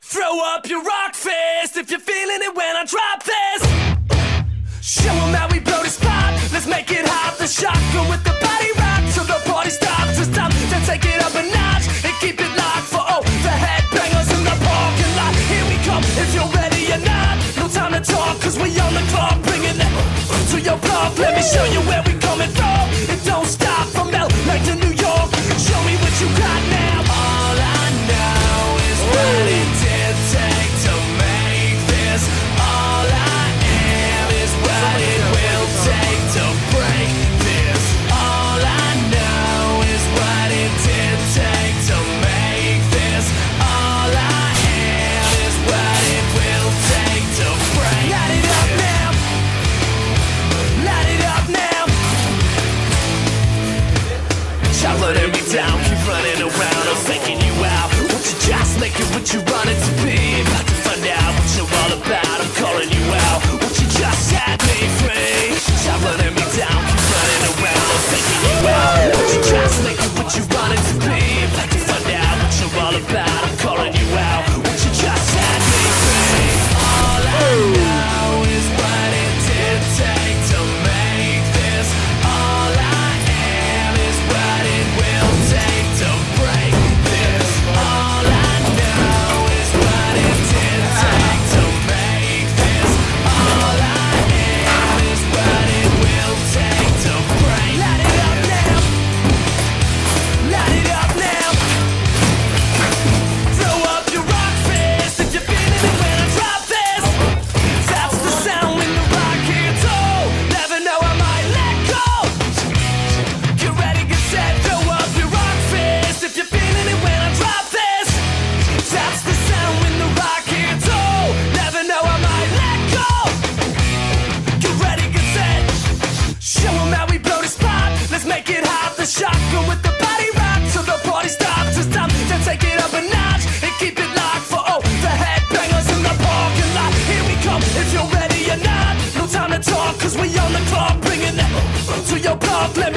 Throw up your Rawkfist if you're feeling it when I drop this. Show them how we blow this pop. Let's make it hot. The shotgun with the body rock till the party stops. It's time to take it up a notch and keep it locked for all the headbangers in the parking lot. Here we come if you're ready or not. No time to talk cause we on the clock. Bringing it to your block. Let me show you where we coming from. It don't stop from L like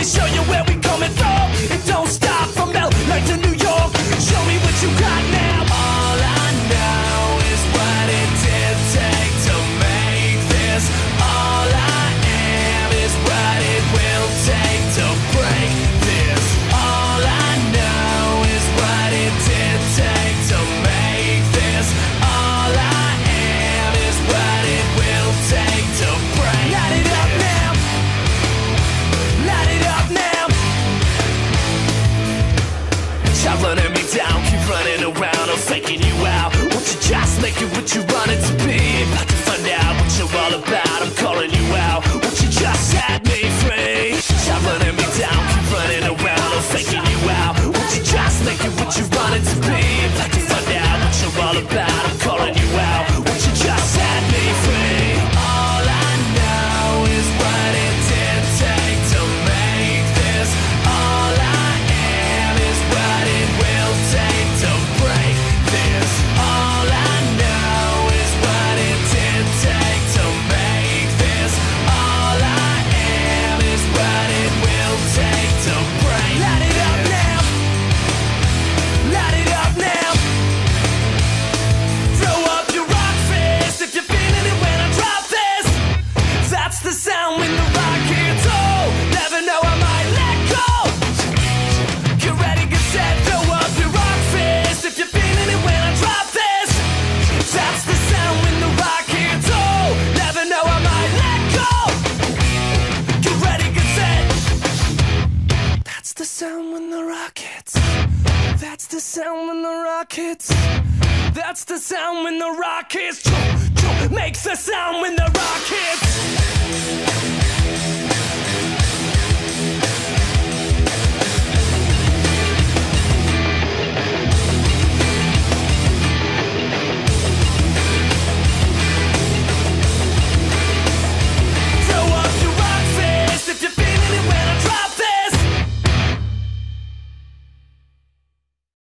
Let me show you where we coming from. Stop running me down, keep running around, I'm faking you out. Won't you just make it what you want it to be? About to find out what you're all about. That's the sound when the rock hits. Oh, never know I might let go. Get ready, get set, throw up your rock fist if you're feeling it when I drop this. That's the sound when the rock hits. Oh, never know I might let go. Get ready, get set. That's the sound when the rock hits. That's the sound when the rock hits. That's the sound when the rock hits. Makes the sound when the rock hits.